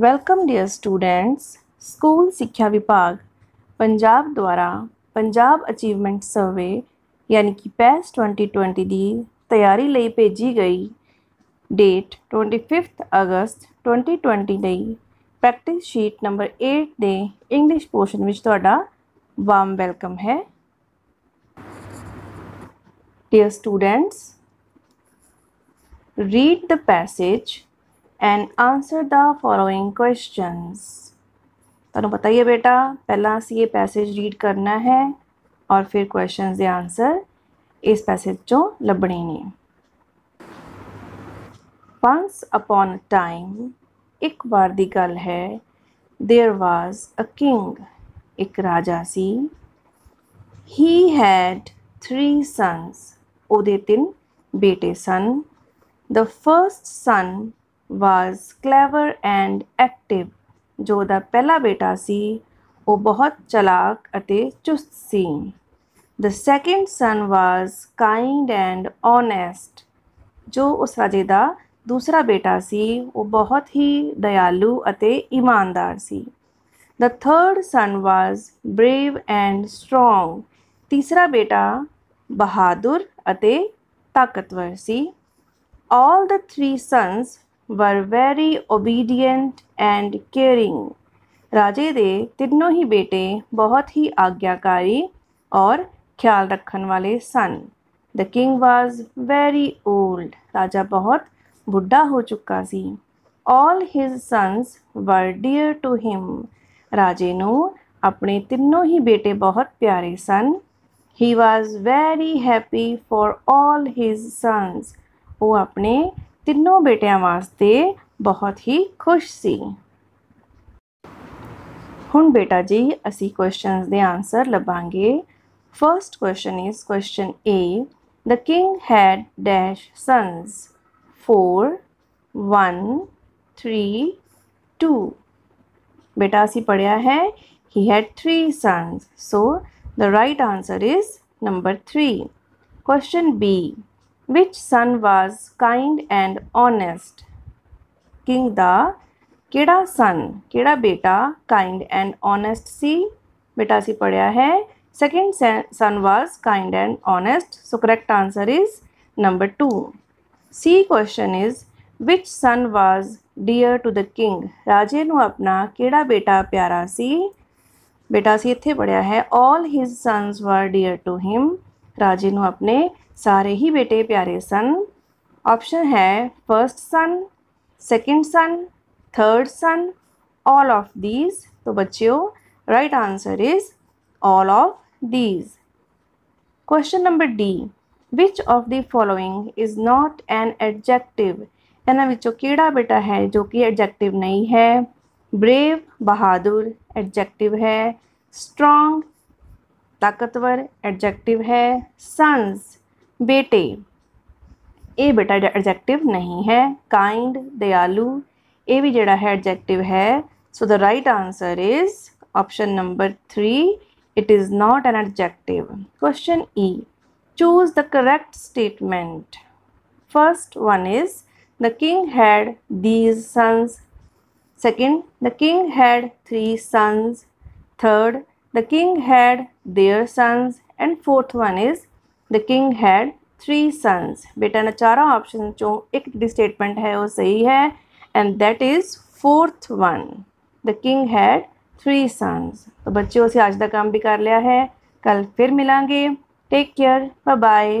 Welcome dear students school ਸਿੱਖਿਆ ਵਿਭਾਗ ਪੰਜਾਬ ਦੁਆਰਾ ਪੰਜਾਬ ਅਚੀਵਮੈਂਟ ਸਰਵੇ ਯਾਨੀ ਕਿ ਪੈਸ 2020 ਦੀ ਤਿਆਰੀ ਲਈ ਭੇਜੀ ਗਈ ਡੇਟ 25th ਅਗਸਤ 2020 ਲਈ ਪ੍ਰੈਕਟਿਸ ਸ਼ੀਟ ਨੰਬਰ 8 ਦੇ ਇੰਗਲਿਸ਼ ਪੋਰਸ਼ਨ ਵਿੱਚ ਤੁਹਾਡਾ ਵਾਰਮ ਵੈਲਕਮ ਹੈ dear students read the passage and answer the following questions ਤੁਹਾਨੂੰ ਪਤਾ ਹੀ ਹੈ ਬੇਟਾ ਪਹਿਲਾਂ ਅਸੀਂ ਇਹ ਪੈਸੇਜ ਰੀਡ ਕਰਨਾ ਹੈ ਔਰ ਫਿਰ ਕੁਐਸਚਨਸ ਦੇ ਆਨਸਰ ਇਸ ਪੈਸੇਜ ਚੋਂ ਲੱਭਣੇ ਨੇ once upon a time ਇੱਕ ਵਾਰ ਦੀ ਗੱਲ ਹੈ there was a king ਇੱਕ ਰਾਜਾ ਸੀ he had three sons ਉਹਦੇ ਤਿੰਨ ਬੇਟੇ ਸਨ The first son was clever and active. ਜੋ ਦਾ ਪਹਿਲਾ ਬੇਟਾ ਸੀ ਉਹ ਬਹੁਤ ਚਲਾਕ ਅਤੇ ਚੁਸਤ ਸੀ The second son was kind and honest. ਜੋ ਉਸ ਰਾਜੇ ਦਾ ਦੂਸਰਾ ਬੇਟਾ ਸੀ ਉਹ ਬਹੁਤ ਹੀ ਦਇਆਲੂ ਅਤੇ ਇਮਾਨਦਾਰ ਸੀ The third son was brave and strong. ਤੀਸਰਾ ਬੇਟਾ ਬਹਾਦਰ ਅਤੇ ਤਾਕਤਵਰ ਸੀ all the three sons were very obedient and caring. ਰਾਜੇ ਦੇ ਤਿੰਨੋਂ ਹੀ ਬੇਟੇ ਬਹੁਤ ਹੀ ਆਗਿਆਕਾਰੀ ਔਰ ਖਿਆਲ ਰੱਖਣ ਵਾਲੇ ਸਨ The king was very old. ਰਾਜਾ ਬਹੁਤ ਬੁੱਢਾ ਹੋ ਚੁੱਕਾ ਸੀ All his sons were dear to him. ਰਾਜੇ ਨੂੰ ਆਪਣੇ ਤਿੰਨੋਂ ਹੀ ਬੇਟੇ ਬਹੁਤ ਪਿਆਰੇ ਸਨ He was very happy for all his sons. ਉਹ ਆਪਣੇ ਤਿੰਨੋਂ ਬੇਟਿਆਂ ਵਾਸਤੇ ਬਹੁਤ ਹੀ ਖੁਸ਼ ਸੀ ਹੁਣ ਬੇਟਾ ਜੀ ਅਸੀਂ ਕੁਐਸਚਨਸ ਦੇ answer ਲੱਭਾਂਗੇ first question is question A The king had dash sons 4 1 3 2 ਬੇਟਾ ਅਸੀਂ ਪੜਿਆ ਹੈ he had three sons so the right answer is number 3 question B which son was kind and honest? King the केड़ा सन केड़ा बेटा kind and honest सी बेटा सी पढ़िया है second son was kind and honest so correct answer is number two C question is which son was dear to the king राजे नु अपना केड़ा बेटा प्यारा सी बेटा सी इतने पढ़िया है all his sons were dear to him ਰਾਜੇ ਨੂੰ ਆਪਣੇ ਸਾਰੇ ਹੀ ਬੇਟੇ ਪਿਆਰੇ ਸਨ ਆਪਸ਼ਨ ਹੈ first son second son third son all of these तो बच्चों right answer is all of these question number d which of the following is not an adjective ਇਹਨਾਂ ਵਿੱਚੋਂ ਕਿਹੜਾ ਬੇਟਾ ਹੈ ਜੋ ਕਿ ਐਡਜੈਕਟਿਵ ਨਹੀਂ ਹੈ brave ਬਹਾਦਰ ਐਡਜੈਕਟਿਵ ਹੈ strong ताकतवर एडजेक्टिव है सन्स बेटे। ए बेटा एडजेक्टिव नहीं है काइंड दयालु। ए भी जोड़ा है एडजेक्टिव है so the right answer is option number three it is not an adjective question E choose the correct statement first one is the king had these sons second the king had three sons third The king had their sons, and fourth one is, the king had three sons. बेटा ना चारों option जो एक statement है, वो सही है and that is fourth one the king had three sons तो बच्चों से आज का काम भी कर लिया है। कल फिर मिलांगे। Take care bye bye